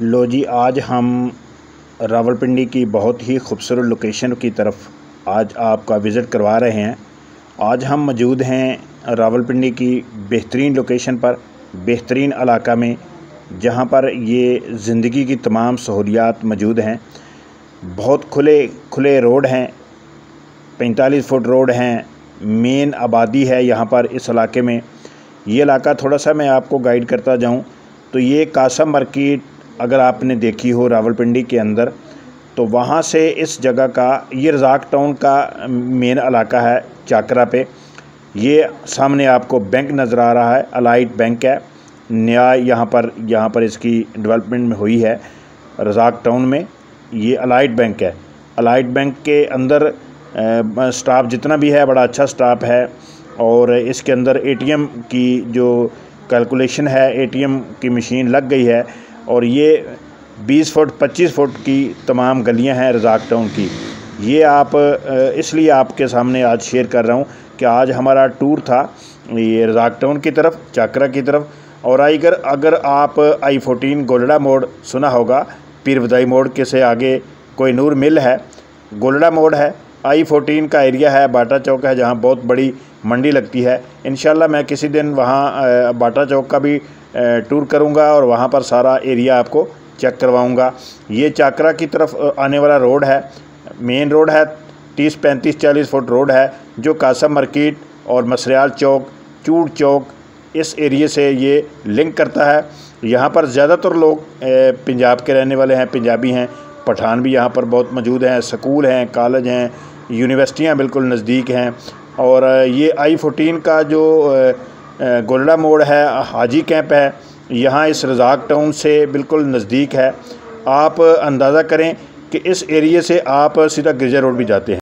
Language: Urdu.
لو جی آج ہم راول پنڈی کی بہت ہی خوبصورت لوکیشن کی طرف آج آپ کا وزٹ کروا رہے ہیں۔ آج ہم موجود ہیں راول پنڈی کی بہترین لوکیشن پر، بہترین علاقہ میں، جہاں پر یہ زندگی کی تمام سہولیات موجود ہیں۔ بہت کھلے کھلے روڈ ہیں، پینتالیس فٹ روڈ ہیں۔ مین آبادی ہے یہاں پر اس علاقے میں۔ یہ علاقہ تھوڑا سا میں آپ کو گائیڈ کرتا جاؤں۔ تو یہ قاسم مارکیٹ اگر آپ نے دیکھی ہو راول پنڈی کے اندر، تو وہاں سے اس جگہ کا، یہ رزاق ٹاؤن کا مین علاقہ ہے چاکرا پہ۔ یہ سامنے آپ کو بینک نظر آ رہا ہے الائٹ بینک ہے۔ نیا یہاں پر یہاں پر اس کی ڈیولپمنٹ میں ہوئی ہے رزاق ٹاؤن میں۔ یہ الائٹ بینک ہے۔ الائٹ بینک کے اندر سٹاف جتنا بھی ہے، بڑا اچھا سٹاف ہے۔ اور اس کے اندر اے ٹی ایم کی جو کیلکولیشن ہے اے ٹی ایم کی مشین لگ گئی ہے۔ اور یہ بیس فٹ، پچیس فٹ کی تمام گلیاں ہیں رزاق ٹاؤن کی۔ یہ آپ، اس لیے آپ کے سامنے آج شیئر کر رہا ہوں کہ آج ہمارا ٹور تھا یہ رزاق ٹاؤن کی طرف، چاکرا کی طرف۔ اور آئی گر اگر آپ آئی فورٹین گولڈا موڑ سنا ہوگا، پیر بدائی موڑ کے سے آگے کوئی نور مل ہے۔ گولڈا موڑ ہے۔ آئی فورٹین کا ایریا ہے، باٹا چوک ہے، جہاں بہت بڑی منڈی لگتی ہے۔ انشاءاللہ میں کسی دن وہاں باٹا چوک کا بھی ٹور کروں گا اور وہاں پر سارا ایریا آپ کو چیک کرواؤں گا۔ یہ چاکرا کی طرف آنے والا روڈ ہے۔ مین روڈ ہے، تیس پینتیس چالیس فٹ روڈ ہے، جو قاسم مارکیٹ اور مسریال چوک، چوڑ چوک، اس ایریے سے یہ لنک کرتا ہے۔ یہاں پر زیادہ تر لوگ پنجاب کے رہنے والے ہیں، پنجابی ہیں۔ پٹھان بھی یہاں پر بہت موجود ہیں، سکول ہیں، کالج ہیں۔ یونیورسٹیاں بالکل نزدیک ہیں اور یہ آئی فورٹین کا جو گولڈا موڑ ہے، حاجی کیمپ ہے، یہاں اس رزاق ٹاؤن سے بالکل نزدیک ہے۔ آپ اندازہ کریں کہ اس ایریے سے آپ سیدھا گرجا روڈ بھی جاتے ہیں۔